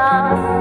lá.